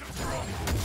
Wrong.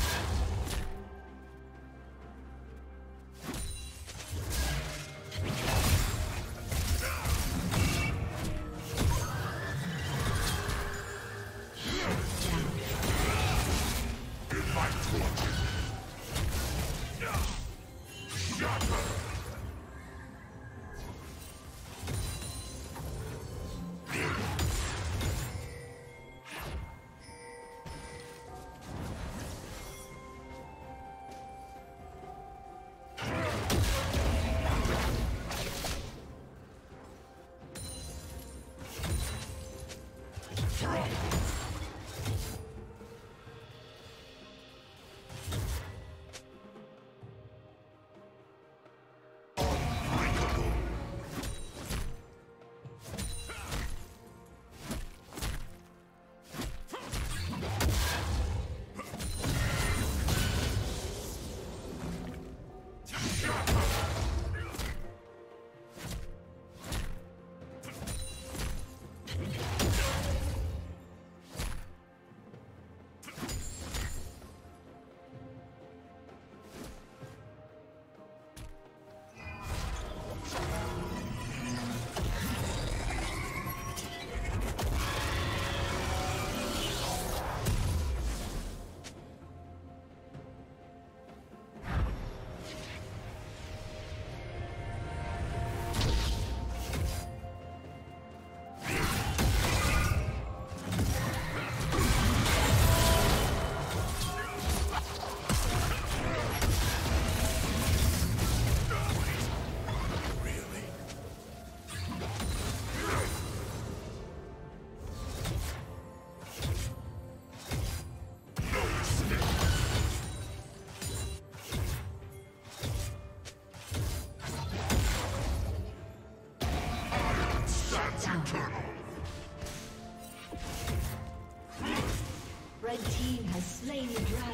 Red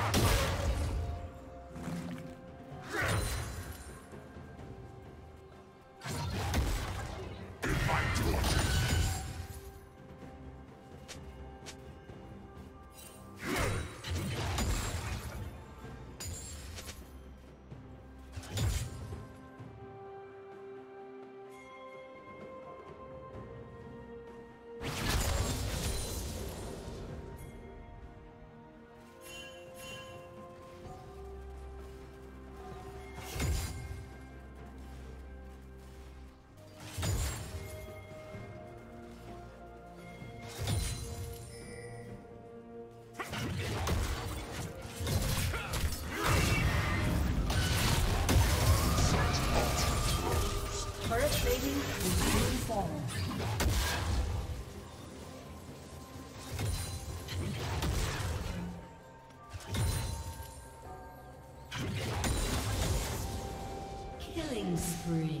Shut! Spree.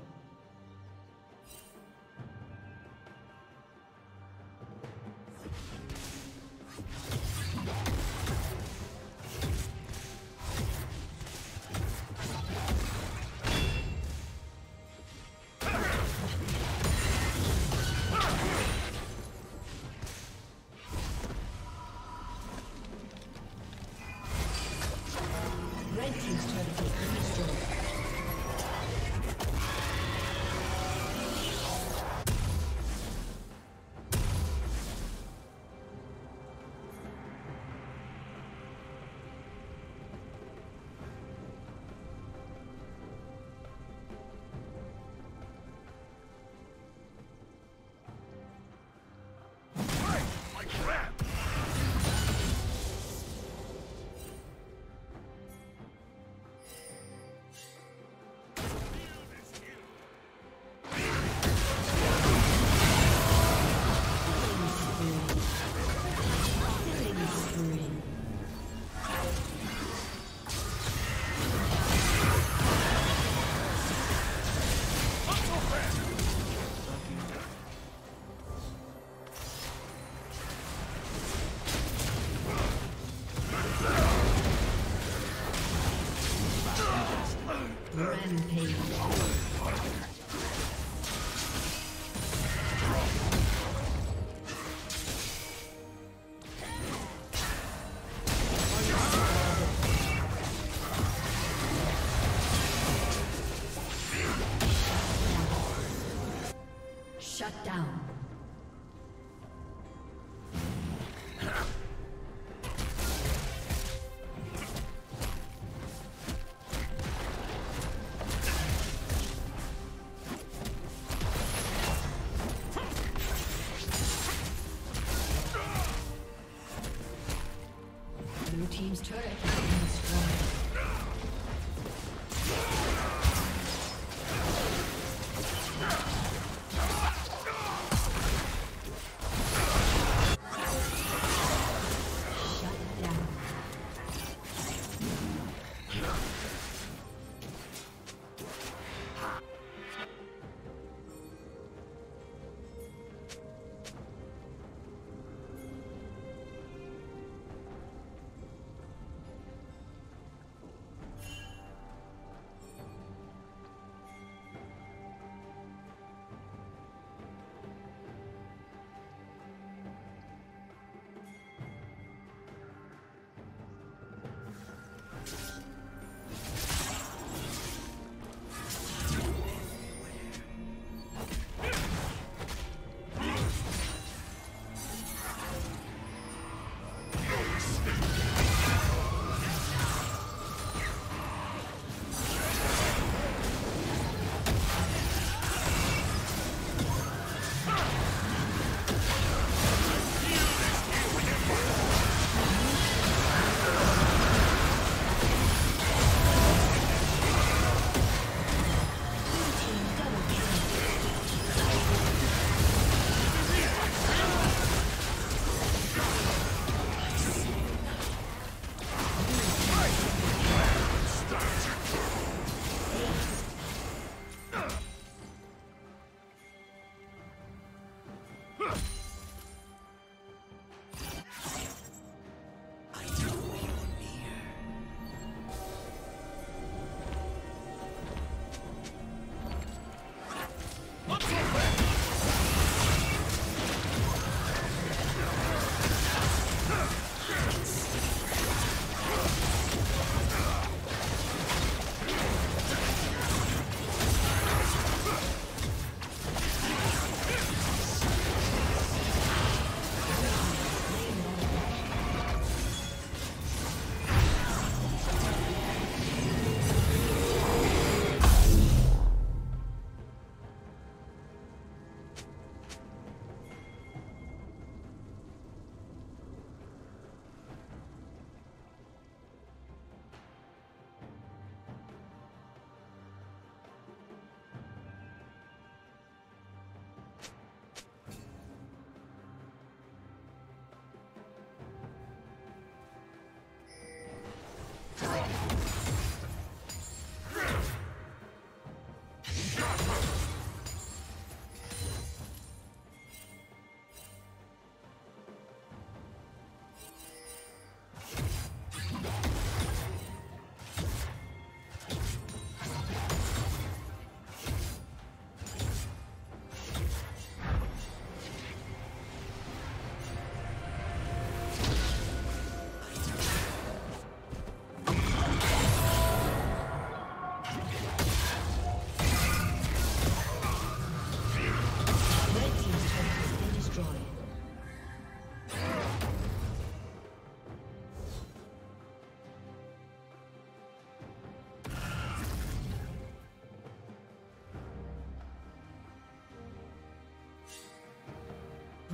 Shut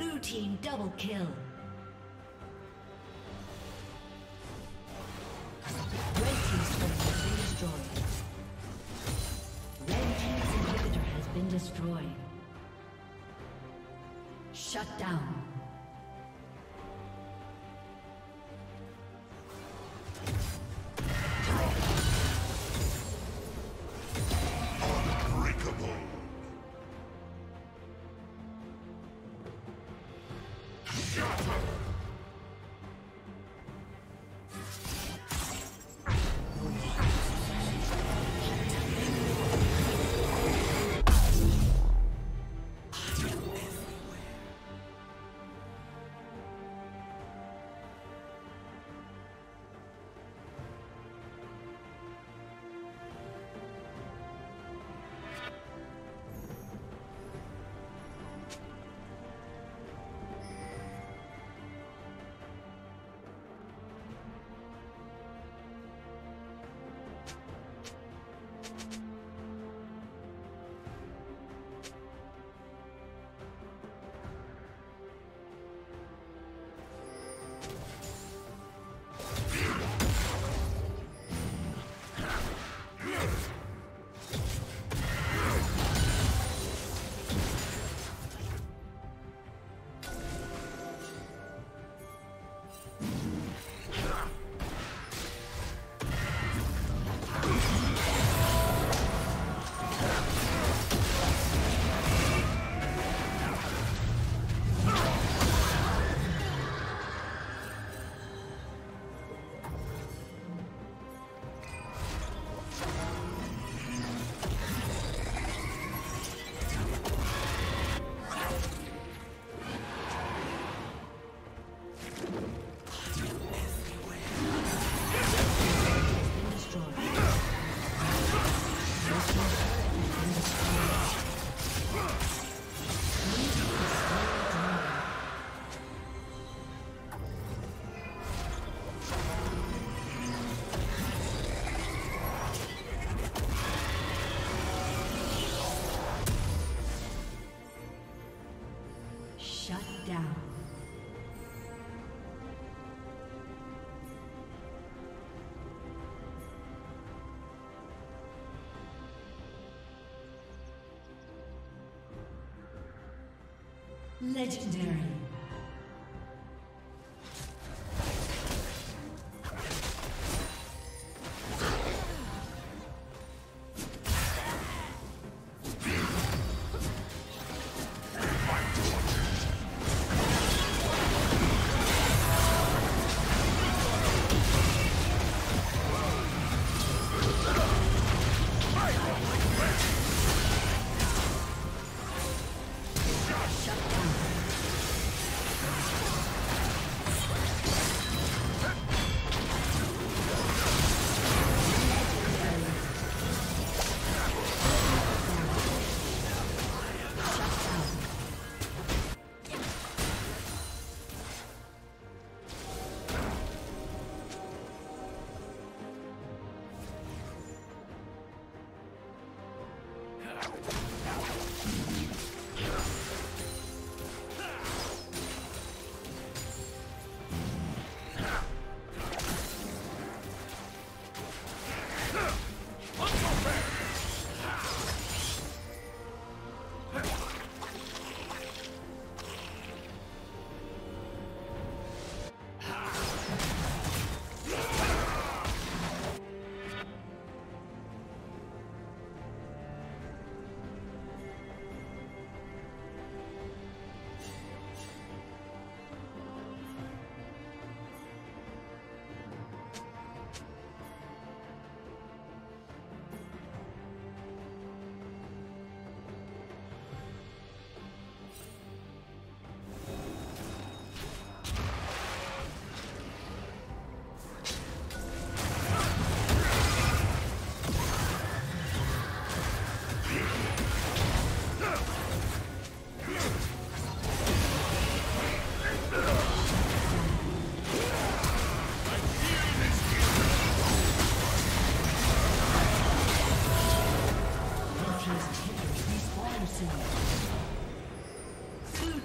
Blue team double kill. Red team's has been destroyed. Red team's inhibitor has been destroyed. Shut down. Legendary.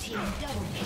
Team double kill.